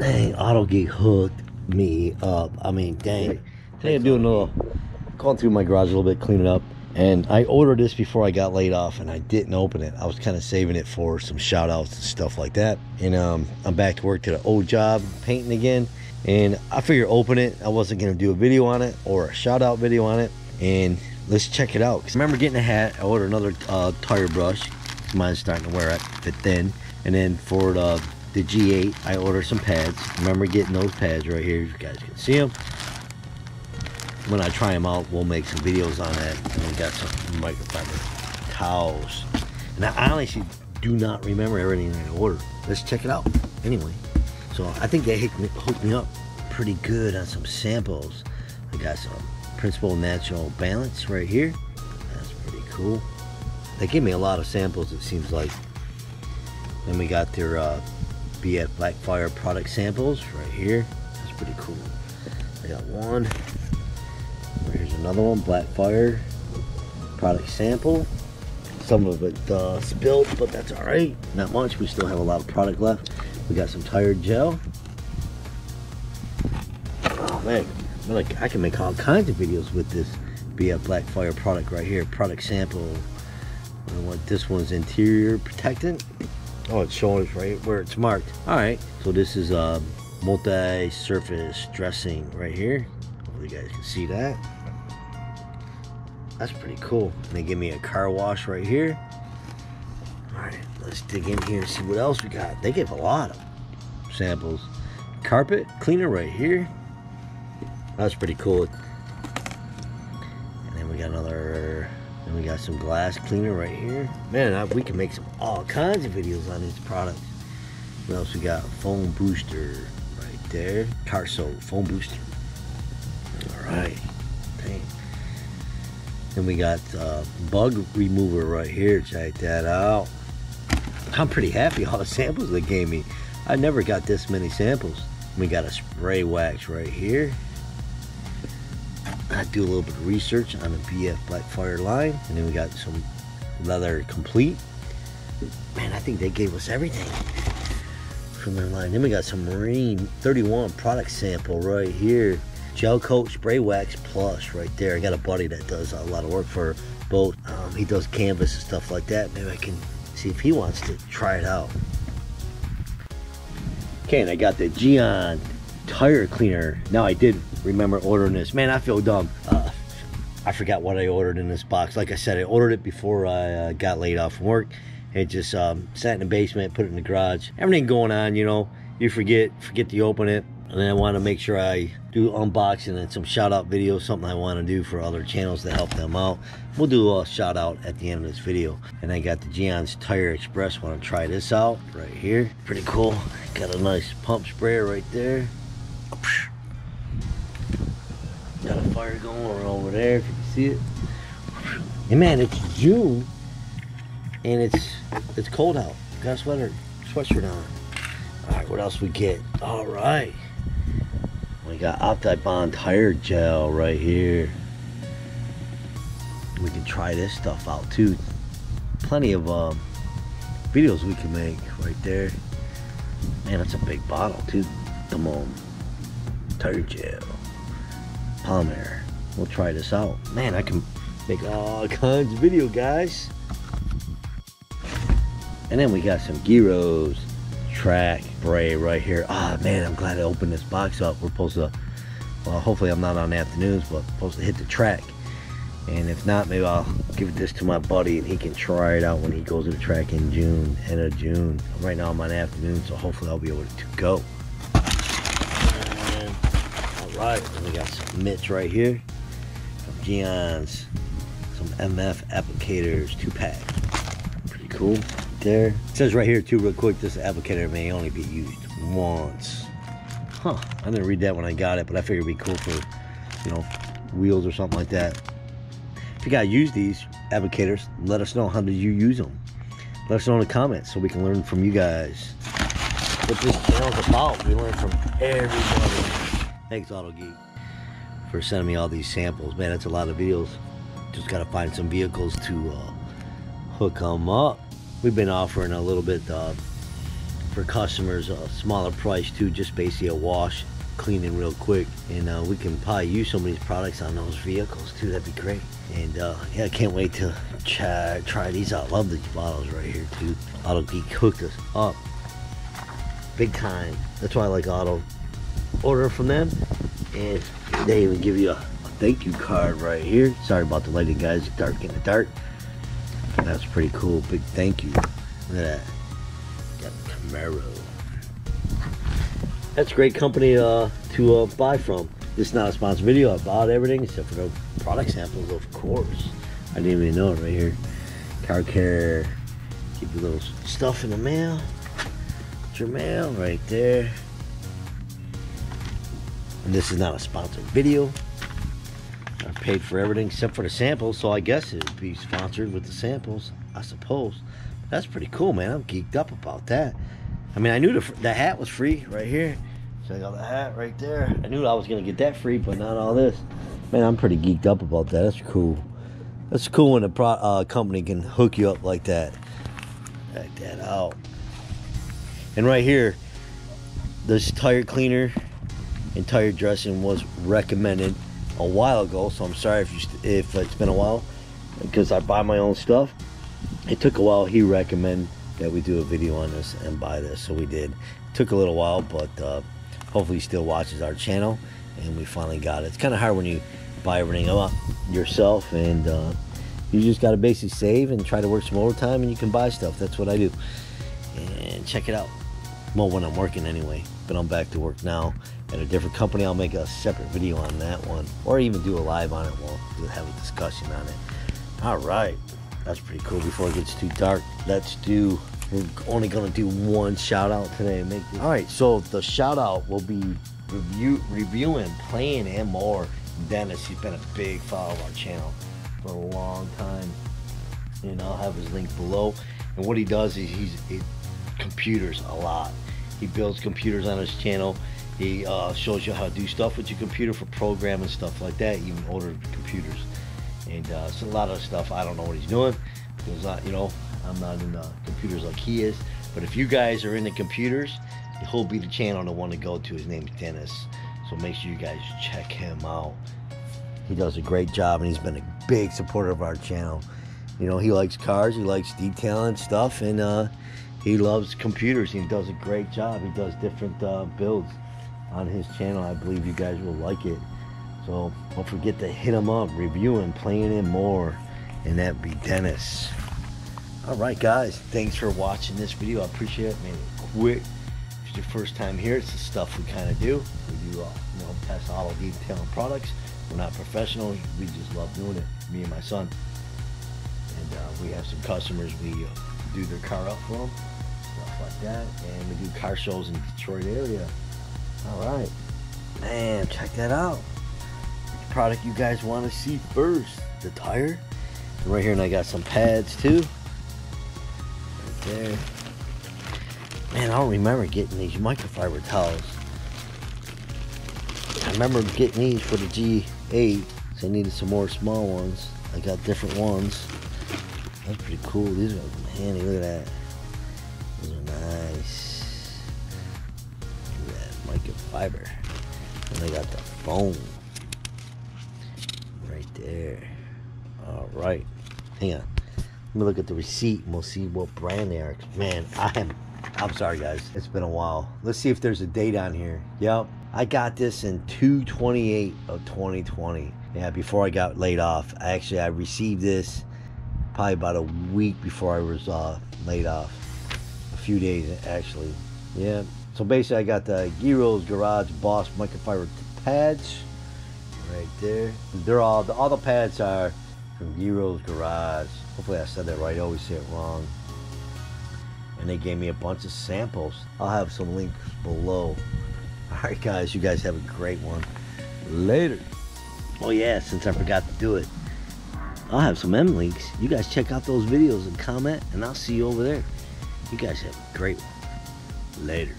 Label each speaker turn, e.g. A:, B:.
A: Dang, Autogeek hooked me up. I mean, dang. Today I'm doing a little, going through my garage a little bit, cleaning up. And I ordered this before I got laid off and I didn't open it. I was kind of saving it for some shout outs and stuff like that. And um, I'm back to work to the old job, painting again. And I figured open it. I wasn't going to do a video on it or a shout out video on it. And let's check it out. Cause I remember getting a hat. I ordered another uh, tire brush. Mine's starting to wear it, fit thin. And then for the, the G8, I ordered some pads. Remember getting those pads right here. You guys can see them when I try them out, we'll make some videos on that. And we got some microfiber towels. And I honestly do not remember everything I ordered. Let's check it out. Anyway, so I think they hooked me, up pretty good on some samples. I got some Principal Natural Balance right here. That's pretty cool. They gave me a lot of samples, it seems like. Then we got their uh, BF Blackfire product samples right here. That's pretty cool. I got one, Here's another one, Blackfire product sample. Some of it uh, spilled, but that's all right. Not much. We still have a lot of product left. We got some tire gel. Oh man, like I can make all kinds of videos with this BF Blackfire product right here. Product sample. I want this one's interior protectant. Oh, it's showing us right where it's marked. All right, so this is a uh, multi-surface dressing right here. Hopefully you guys can see that. That's pretty cool. And they give me a car wash right here. All right, let's dig in here and see what else we got. They give a lot of samples. Carpet cleaner right here. That's pretty cool. And then we got another, got some glass cleaner right here. Man, we can make some all kinds of videos on these products. What else we got? Foam booster right there. Soap foam booster. All right. Dang. And we got uh, bug remover right here. Check that out. I'm pretty happy all the samples they gave me. I never got this many samples. We got a spray wax right here. I do a little bit of research on the BF Blackfire line. And then we got some leather complete. Man, I think they gave us everything from their line. Then we got some Marine 31 product sample right here gel coat spray wax plus right there i got a buddy that does a lot of work for both um, he does canvas and stuff like that maybe i can see if he wants to try it out okay and i got the Gyeon tire cleaner now i did remember ordering this man i feel dumb uh, i forgot what i ordered in this box like i said i ordered it before i uh, got laid off from work it just um, sat in the basement put it in the garage everything going on you know you forget forget to open it and then I want to make sure I do unboxing and some shout out videos, something I want to do for other channels to help them out. We'll do a shout out at the end of this video. And I got the Gyeon's Tire Express. Want to try this out right here. Pretty cool. Got a nice pump sprayer right there. Got a fire going over there if you can see it. And man, it's June and it's it's cold out. Got a sweater, sweatshirt on. All right, what else we get? All right. We got OptiBond tire gel right here. We can try this stuff out too. Plenty of um, videos we can make right there. Man, that's a big bottle too. Come on. Tire gel. Polymer. We'll try this out. Man, I can make all kinds of video, guys. And then we got some gyros track spray right here. Ah, man, I'm glad I opened this box up. We're supposed to, well, hopefully I'm not on afternoons, but supposed to hit the track. And if not, maybe I'll give this to my buddy and he can try it out when he goes to the track in June, end of June. Right now I'm on afternoon, so hopefully I'll be able to go. Right, and we got some mitts right here from Gyeon's, some MF applicators, two pack. Pretty cool there. It says right here too, real quick, this applicator may only be used once. Huh, I didn't read that when I got it, but I figured it'd be cool for, you know, wheels or something like that. If you gotta use these applicators, let us know how did you use them. Let us know in the comments so we can learn from you guys. What this channel's about, we learn from everybody. Thanks, Autogeek, for sending me all these samples. Man, that's a lot of videos. Just gotta find some vehicles to uh, hook them up we've been offering a little bit of for customers a smaller price too, just basically a wash, cleaning real quick. And uh, we can probably use some of these products on those vehicles too. That'd be great. And uh, yeah, I can't wait to try, try these out. Love these bottles right here too. Autogeek hooked us up big time. That's why I like Auto. Order from them, and they even give you a, a thank you card right here. Sorry about the lighting, guys. Dark in the dark. That's pretty cool. Big thank you. Look at that. Got Camaro. That's a great company uh, to uh, buy from. This is not a sponsored video. I bought everything except for the product samples, of course. I didn't even know it right here. Car care. Keep your little stuff in the mail. Your mail right there. This is not a sponsored video. I paid for everything except for the samples, so I guess it would be sponsored with the samples, I suppose. That's pretty cool, man. I'm geeked up about that. I mean, I knew the, the hat was free right here. So I got the hat right there. I knew I was going to get that free, but not all this. Man, I'm pretty geeked up about that. That's cool. That's cool when a pro, uh, company can hook you up like that. Check that out. And right here, this tire cleaner and tire dressing was recommended a while ago. So I'm sorry if you if it's been a while because I buy my own stuff. It took a while. He recommended that we do a video on this and buy this, so we did. It took a little while, but uh, hopefully he still watches our channel, and we finally got it. It's kind of hard when you buy everything up yourself, and uh, you just got to basically save and try to work some overtime, and you can buy stuff. That's what I do. And check it out. Well, when I'm working anyway, but I'm back to work now at a different company. I'll make a separate video on that one, or even do a live on it. We'll have a discussion on it. All right, that's pretty cool. Before it gets too dark, let's do. We're only gonna do one shout out today. Make this. All right, so the shout out will be review, reviewing, playing, and more. Dennis, he's been a big follower of our channel for a long time, and I'll have his link below. And what he does is he's he, computers a lot. He builds computers on his channel. He uh, shows you how to do stuff with your computer for programming stuff like that. Even older computers, and uh, so a lot of stuff I don't know what he's doing because I, you know I'm not in computers like he is. But if you guys are in the computers, he'll be the channel to want to go to. His name's Dennis, so make sure you guys check him out. He does a great job, and he's been a big supporter of our channel. You know, he likes cars, he likes detailing stuff, and uh, he loves computers. He does a great job. He does different uh, builds on his channel. I believe you guys will like it. So don't forget to hit him up, reviewing, playing in more, and that'd be Dennis. All right, guys. Thanks for watching this video. I appreciate it. Made it quick. If it's your first time here, it's the stuff we kind of do. We do, uh, you know, test auto detailing products. We're not professionals. We just love doing it. Me and my son. And uh, we have some customers. We uh, do their car up for them, stuff like that. And we do car shows in the Detroit area. All right. Man, check that out. The product you guys want to see first. The tire. And right here, and I got some pads too. Right there. Man, I don't remember getting these microfiber towels. I remember getting these for the G8. So I needed some more small ones. I got different ones. That's pretty cool. These are handy. Look at that. Those are nice. That microfiber. And they got the foam. Right there. Alright. Hang on. Let me look at the receipt and we'll see what brand they are. Man, I am I'm sorry guys. It's been a while. Let's see if there's a date on here. Yep. I got this in 228 of 2020. Yeah, before I got laid off. Actually, I received this probably about a week before I was uh, laid off. A few days, actually. Yeah. So basically, I got the Griot's Garage Boss microfiber pads right there. They're all the all the pads are from Griot's Garage. Hopefully, I said that right. I always say it wrong. And they gave me a bunch of samples. I'll have some links below. All right, guys. You guys have a great one. Later. Oh yeah, since I forgot to do it. I'll have some M links. You guys check out those videos and comment, and I'll see you over there. You guys have a great one. Later.